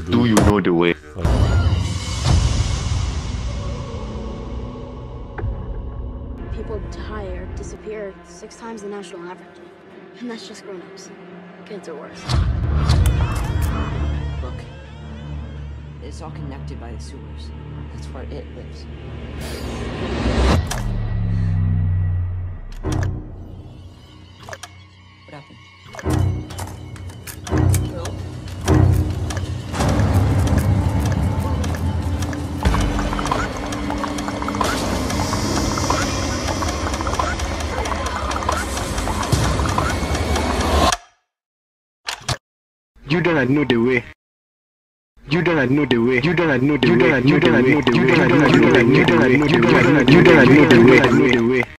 Do you know the way? People die or disappear six times the national average. And that's just grown-ups. Kids are worse. Look, it's all connected by the sewers. That's where it lives. What happened? You do not know the way. You do not know the way. You do not know the way. You do not know the way. You do not know the way. You do not know the way. You do not know the way.